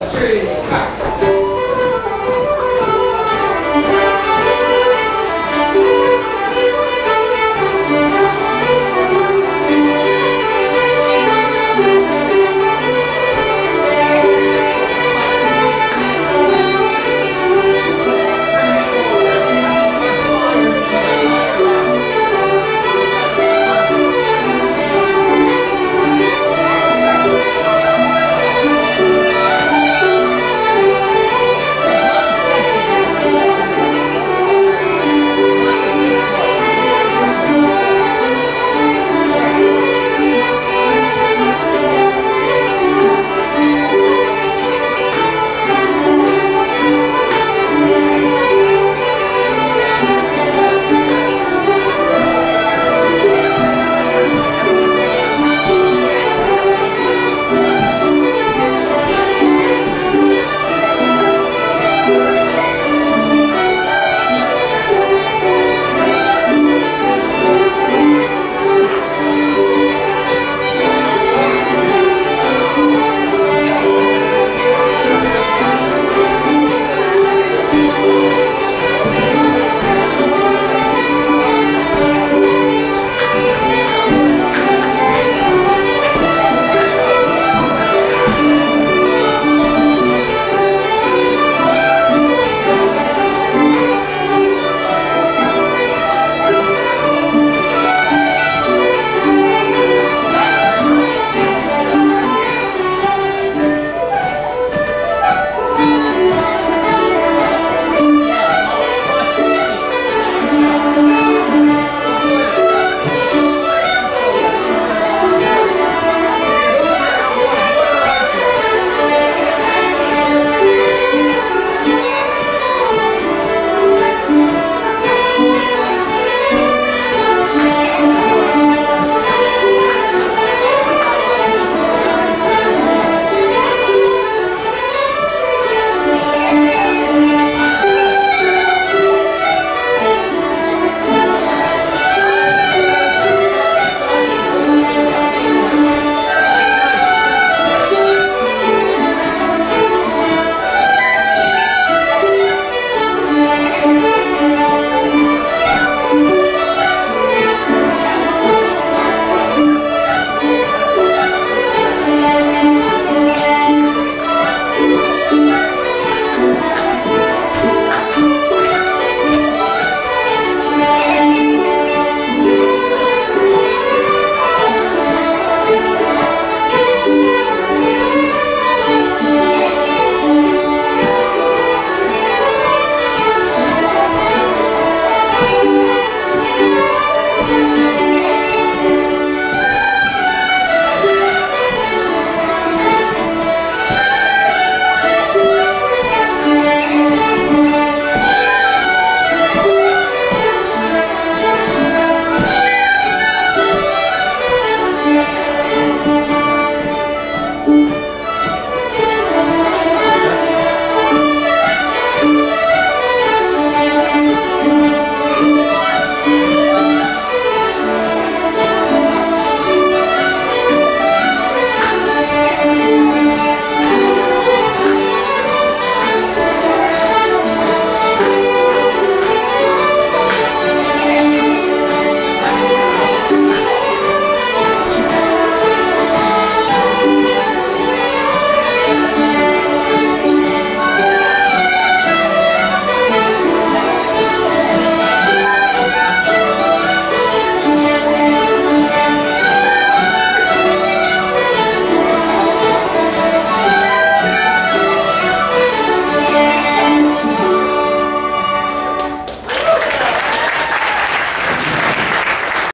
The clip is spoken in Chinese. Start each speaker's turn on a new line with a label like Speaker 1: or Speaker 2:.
Speaker 1: 这一块。